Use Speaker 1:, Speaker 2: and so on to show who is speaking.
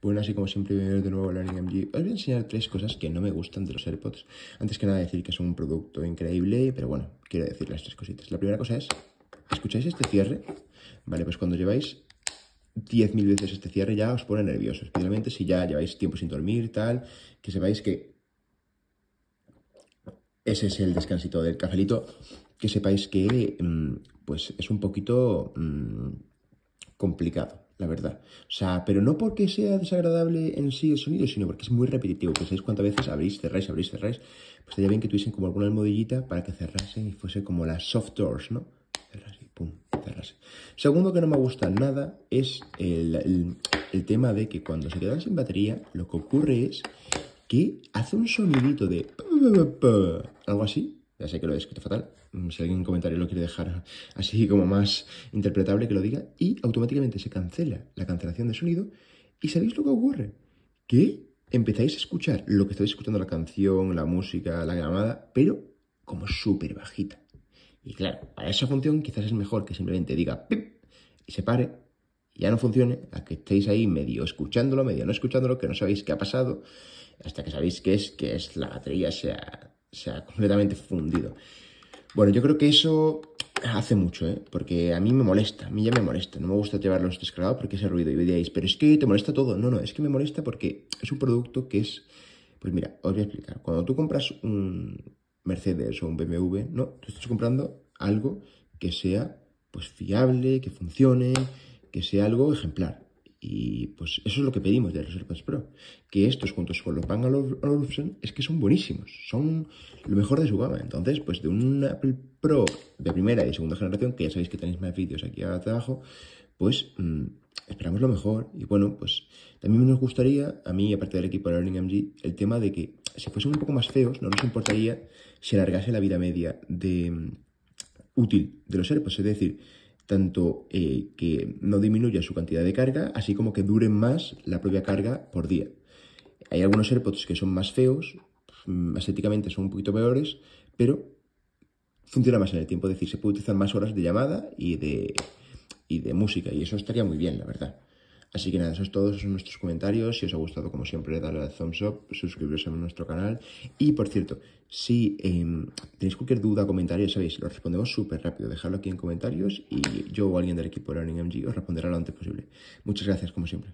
Speaker 1: Bueno, así como siempre, bienvenidos de nuevo a Learning MG. Os voy a enseñar tres cosas que no me gustan de los AirPods. Antes que nada decir que son un producto increíble, pero bueno, quiero decir las tres cositas. La primera cosa es, ¿escucháis este cierre? Vale, pues cuando lleváis 10.000 veces este cierre ya os pone nervioso, especialmente si ya lleváis tiempo sin dormir, tal, que sepáis que ese es el descansito del cafelito, que sepáis que mm, pues es un poquito mm, complicado, la verdad. O sea, pero no porque sea desagradable en sí el sonido, sino porque es muy repetitivo. Pensáis cuántas veces abrís, cerráis, abrís, cerráis. Pues estaría bien que tuviesen como alguna almohadillita para que cerrasen y fuese como las soft doors, ¿no? Cerrase, pum, cerrase. Segundo que no me gusta nada es el, el tema de que cuando se quedan sin batería, lo que ocurre es que hace un sonidito de... algo así. Ya sé que lo he escrito fatal. Mm, si alguien en comentario lo quiere dejar así como más interpretable, que lo diga. Y automáticamente se cancela la cancelación de sonido. ¿Y sabéis lo que ocurre? Que empezáis a escuchar lo que estáis escuchando, la canción, la música, la llamada, pero como súper bajita. Y claro, para esa función quizás es mejor que simplemente diga pip y se pare y ya no funcione, a que estéis ahí medio escuchándolo, medio no escuchándolo, que no sabéis qué ha pasado hasta que sabéis que es que es la batería se completamente fundido. Bueno, yo creo que eso hace mucho, ¿eh? porque a mí me molesta, a mí ya me molesta, no me gusta llevarlos descargados porque ese ruido. Y diréis, pero es que te molesta todo. No, no, es que me molesta porque es un producto que es, pues mira, os voy a explicar. Cuando tú compras un Mercedes o un BMW, no, tú estás comprando algo que sea pues fiable, que funcione, que sea algo ejemplar. Y pues eso es lo que pedimos de los AirPods Pro. Que estos juntos con los Bang Olufsen es que son buenísimos. Son lo mejor de su gama. Entonces, pues de un Apple Pro de primera y segunda generación, que ya sabéis que tenéis más vídeos aquí abajo, pues mm, esperamos lo mejor. Y bueno, pues también nos gustaría, a mí, aparte del equipo de Learning MG, el tema de que si fuesen un poco más feos, no nos importaría si alargase la vida media de mm, útil de los AirPods. Es decir, tanto eh, que no disminuya su cantidad de carga, así como que dure más la propia carga por día. Hay algunos AirPods que son más feos, mm, estéticamente son un poquito peores, pero funciona más en el tiempo, es decir, se puede utilizar más horas de llamada y de, y de música, y eso estaría muy bien, la verdad. Así que nada, eso es todo, esos son nuestros comentarios. Si os ha gustado, como siempre, dale al thumbs up, suscribiros a nuestro canal. Y por cierto, si em, tenéis cualquier duda comentario, sabéis, lo respondemos súper rápido. Dejadlo aquí en comentarios y yo o alguien del equipo de Learning MG os responderá lo antes posible. Muchas gracias, como siempre.